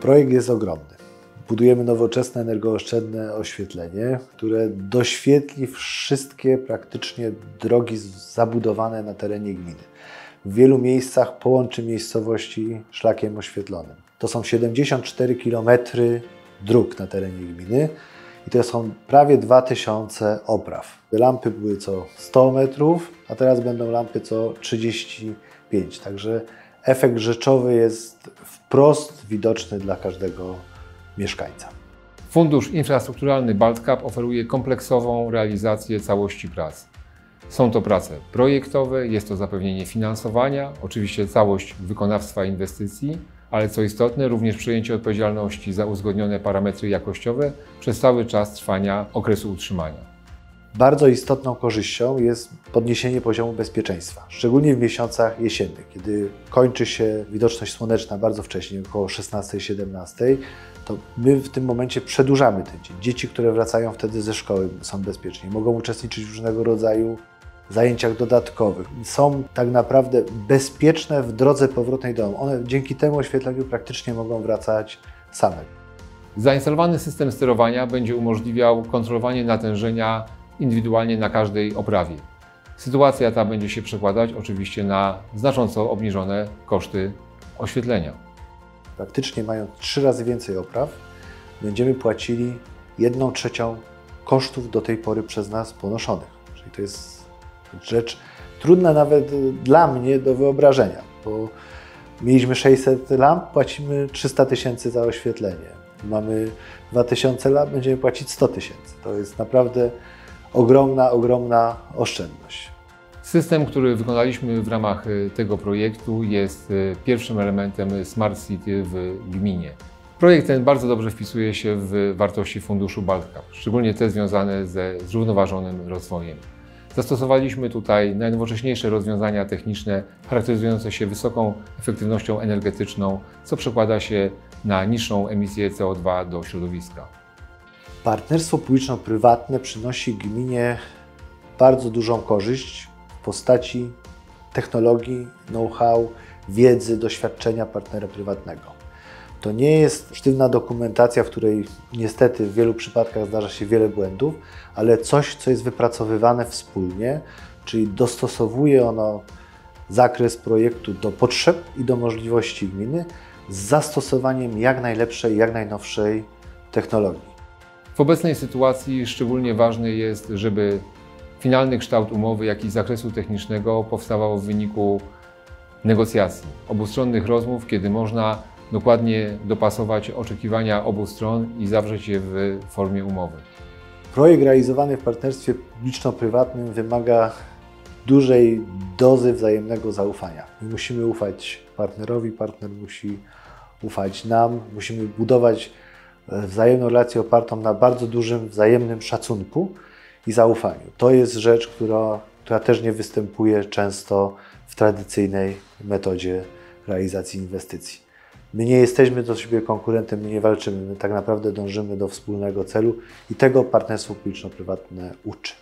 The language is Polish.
Projekt jest ogromny. Budujemy nowoczesne, energooszczędne oświetlenie, które doświetli wszystkie praktycznie drogi zabudowane na terenie gminy. W wielu miejscach połączy miejscowości szlakiem oświetlonym. To są 74 km dróg na terenie gminy i to są prawie 2000 opraw. Lampy były co 100 metrów, a teraz będą lampy co 35. Także efekt rzeczowy jest wprost widoczny dla każdego mieszkańca. Fundusz Infrastrukturalny BaltCap oferuje kompleksową realizację całości prac. Są to prace projektowe, jest to zapewnienie finansowania, oczywiście całość wykonawstwa inwestycji, ale co istotne, również przejęcie odpowiedzialności za uzgodnione parametry jakościowe przez cały czas trwania okresu utrzymania. Bardzo istotną korzyścią jest podniesienie poziomu bezpieczeństwa, szczególnie w miesiącach jesiennych, kiedy kończy się widoczność słoneczna bardzo wcześnie, około 16-17, to my w tym momencie przedłużamy ten dzień. Dzieci, które wracają wtedy ze szkoły są bezpieczni, mogą uczestniczyć w różnego rodzaju zajęciach dodatkowych. Są tak naprawdę bezpieczne w drodze powrotnej do domu. One dzięki temu oświetleniu praktycznie mogą wracać same. Zainstalowany system sterowania będzie umożliwiał kontrolowanie natężenia indywidualnie na każdej oprawie. Sytuacja ta będzie się przekładać oczywiście na znacząco obniżone koszty oświetlenia. Praktycznie mając trzy razy więcej opraw, będziemy płacili jedną trzecią kosztów do tej pory przez nas ponoszonych. Czyli to jest rzecz trudna nawet dla mnie do wyobrażenia, bo mieliśmy 600 lamp, płacimy 300 tysięcy za oświetlenie. Mamy 2000 lamp, będziemy płacić 100 tysięcy. To jest naprawdę ogromna, ogromna oszczędność. System, który wykonaliśmy w ramach y, tego projektu jest y, pierwszym elementem Smart City w gminie. Projekt ten bardzo dobrze wpisuje się w wartości funduszu BaltCap, szczególnie te związane ze zrównoważonym rozwojem. Zastosowaliśmy tutaj najnowocześniejsze rozwiązania techniczne charakteryzujące się wysoką efektywnością energetyczną, co przekłada się na niższą emisję CO2 do środowiska. Partnerstwo publiczno-prywatne przynosi gminie bardzo dużą korzyść w postaci technologii, know-how, wiedzy, doświadczenia partnera prywatnego. To nie jest sztywna dokumentacja, w której niestety w wielu przypadkach zdarza się wiele błędów, ale coś, co jest wypracowywane wspólnie, czyli dostosowuje ono zakres projektu do potrzeb i do możliwości gminy z zastosowaniem jak najlepszej, jak najnowszej technologii. W obecnej sytuacji szczególnie ważne jest, żeby finalny kształt umowy, jak i zakresu technicznego powstawał w wyniku negocjacji, obustronnych rozmów, kiedy można dokładnie dopasować oczekiwania obu stron i zawrzeć je w formie umowy. Projekt realizowany w partnerstwie publiczno-prywatnym wymaga dużej dozy wzajemnego zaufania. My musimy ufać partnerowi, partner musi ufać nam, musimy budować wzajemną relację opartą na bardzo dużym wzajemnym szacunku i zaufaniu. To jest rzecz, która, która też nie występuje często w tradycyjnej metodzie realizacji inwestycji. My nie jesteśmy do siebie konkurentem, my nie walczymy, my tak naprawdę dążymy do wspólnego celu i tego partnerstwo publiczno-prywatne uczy.